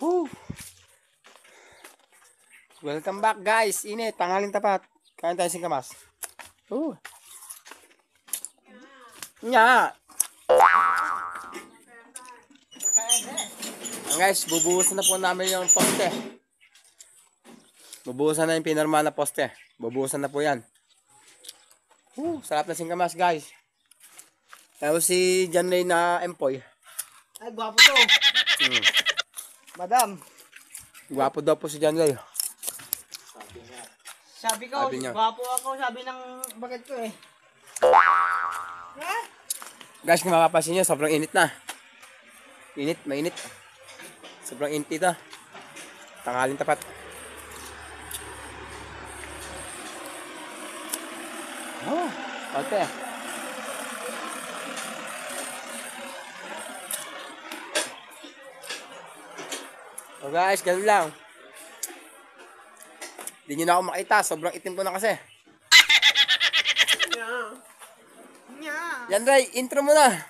Whew. Welcome back guys. Init, tangaling tapat. Kain tayo singkamas. Whew. Nya. Ang guys, bubuhusan na po namin yung poste. Bubuhusan na yung pinorma na poste. Bubuhusan na po yan. Whew, sarap na singkamas guys. Tapos si Ray na empoy. Ay, gwapo to. Hmm. Madam, Gwapo daw po si John Ray. sabi ko, Sabi niya. gwapo ako, sabi ng bakit ko eh. Guys, kung mapapansin nyo, sobrang init na. Init, mainit. Sobrang init ito. Tangaling tapat. Oh, ate. Oh guys, ganun lang. Hindi nyo na ako makita. Sobrang itim ko na kasi. Yan, Ray. Intro mo na.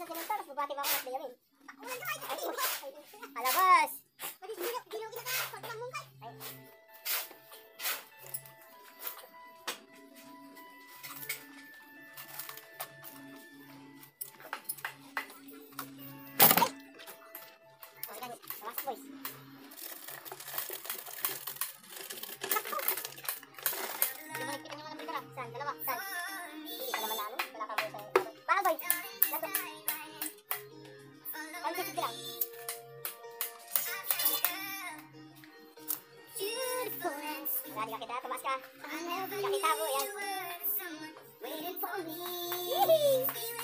isang ganun to, mas bubati pa ako ng player eh. Alam ba? Selalu kita ke Kita bu yang. Waiting for me.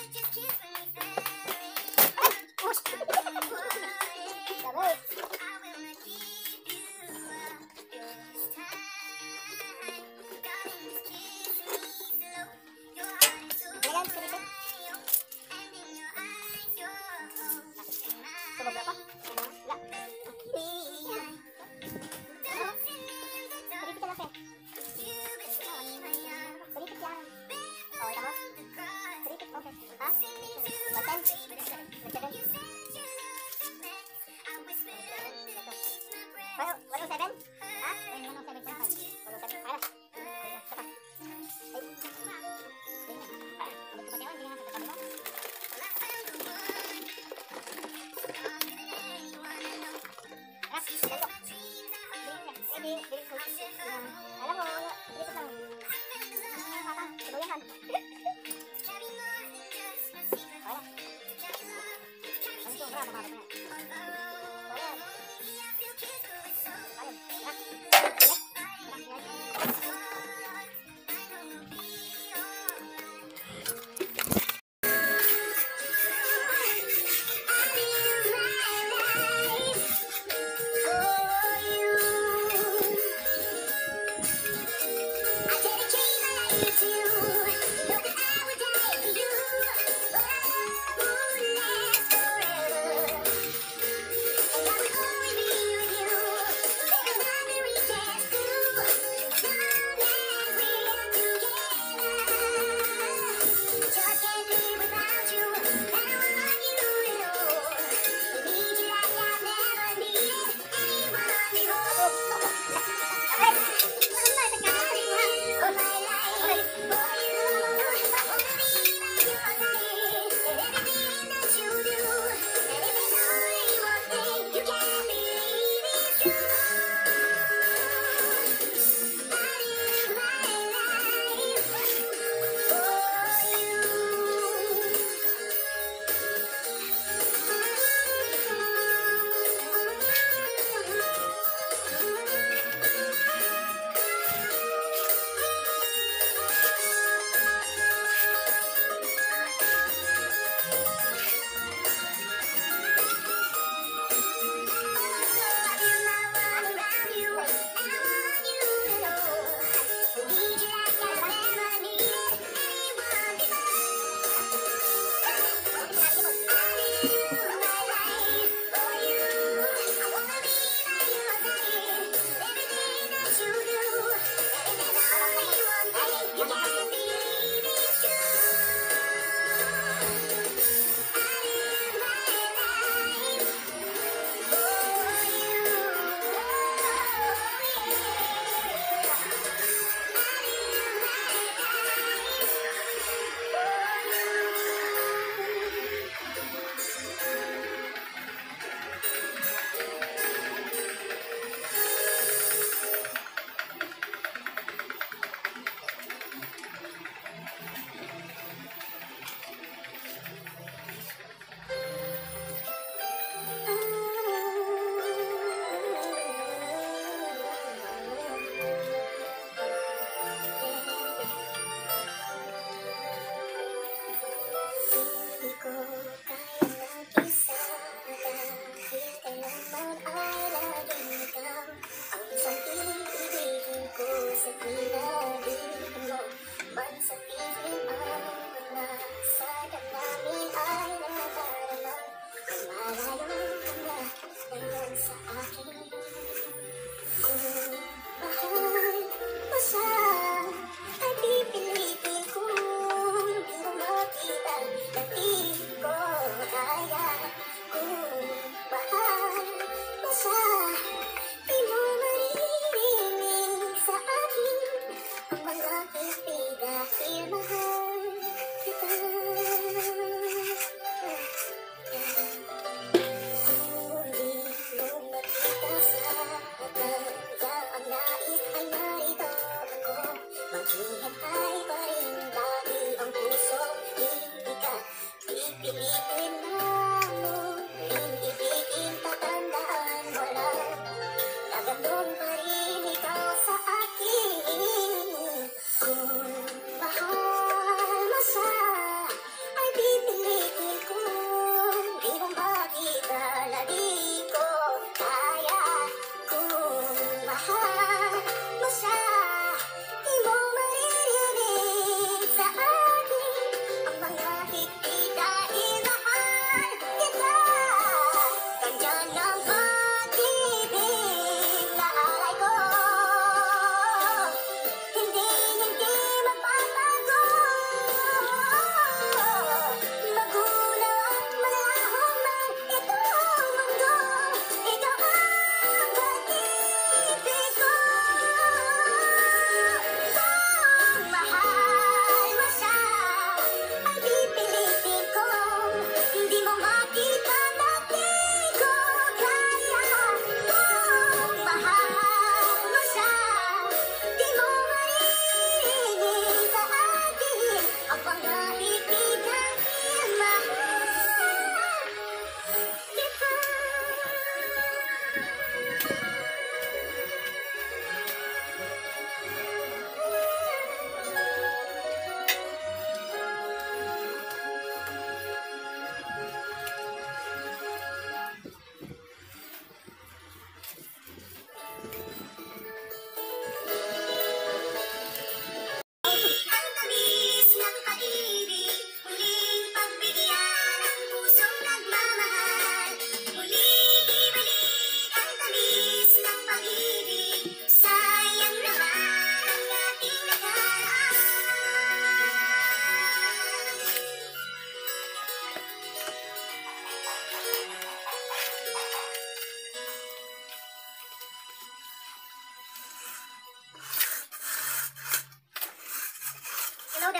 What What's What What's What What, what was What Ben?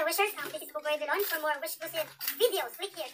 wishers. Um, this is Kukoy Belon. For more wish videos, click here.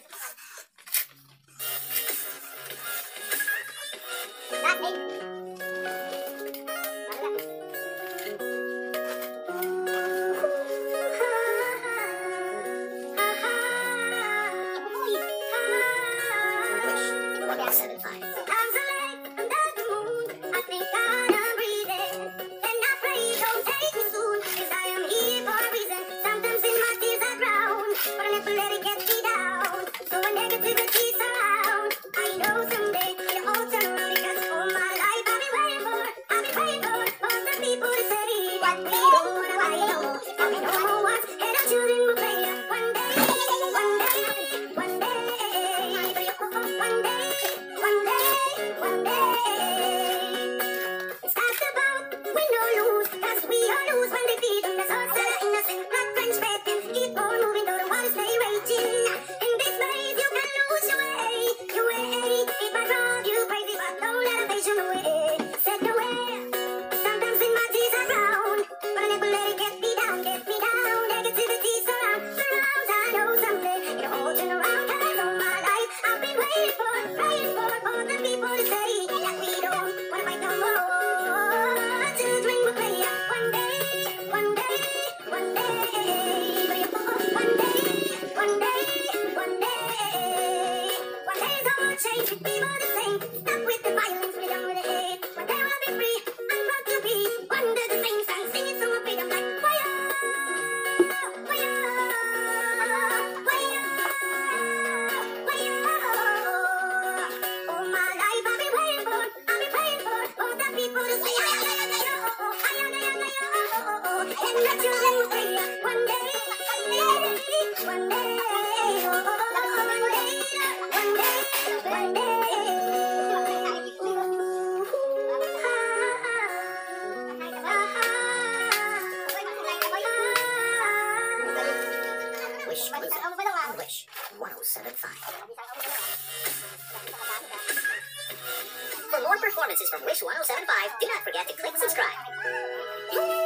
For more performances from Wish 1075, do not forget to click subscribe.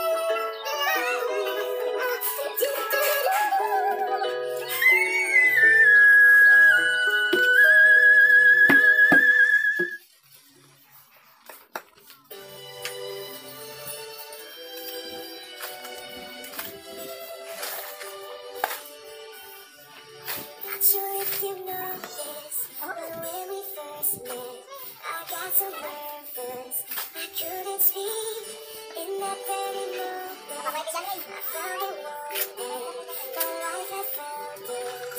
I got some words I couldn't speak in that very moment. I found it moment, my life had felt it.